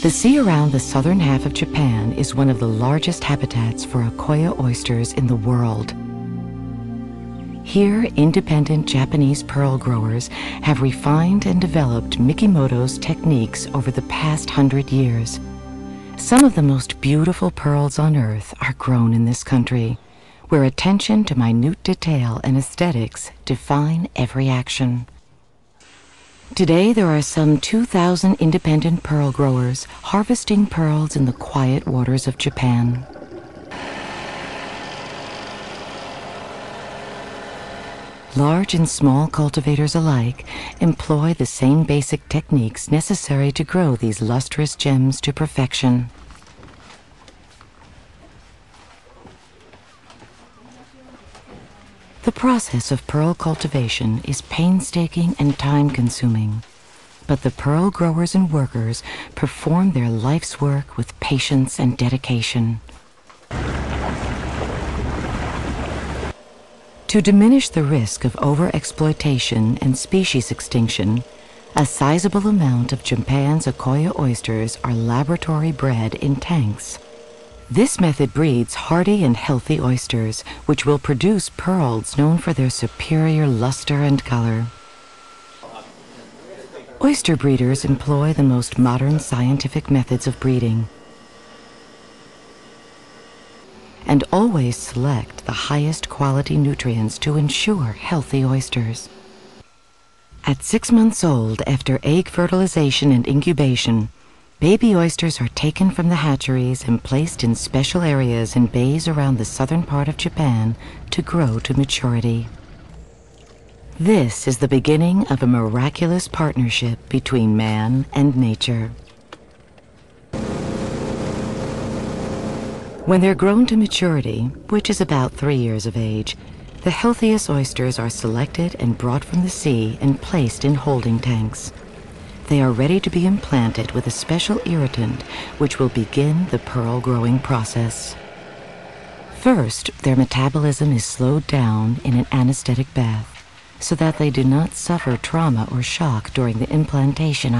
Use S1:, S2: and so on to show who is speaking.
S1: The sea around the southern half of Japan is one of the largest habitats for Akoya oysters in the world. Here, independent Japanese pearl growers have refined and developed Mikimoto's techniques over the past hundred years. Some of the most beautiful pearls on earth are grown in this country, where attention to minute detail and aesthetics define every action. Today, there are some 2,000 independent pearl growers harvesting pearls in the quiet waters of Japan. Large and small cultivators alike employ the same basic techniques necessary to grow these lustrous gems to perfection. The process of pearl cultivation is painstaking and time consuming, but the pearl growers and workers perform their life's work with patience and dedication. To diminish the risk of overexploitation and species extinction, a sizable amount of Japan's Akoya oysters are laboratory bred in tanks. This method breeds hardy and healthy oysters, which will produce pearls known for their superior luster and color. Oyster breeders employ the most modern scientific methods of breeding and always select the highest quality nutrients to ensure healthy oysters. At six months old, after egg fertilization and incubation, baby oysters are taken from the hatcheries and placed in special areas in bays around the southern part of Japan to grow to maturity. This is the beginning of a miraculous partnership between man and nature. When they're grown to maturity, which is about three years of age, the healthiest oysters are selected and brought from the sea and placed in holding tanks. They are ready to be implanted with a special irritant which will begin the pearl growing process. First, their metabolism is slowed down in an anesthetic bath so that they do not suffer trauma or shock during the implantation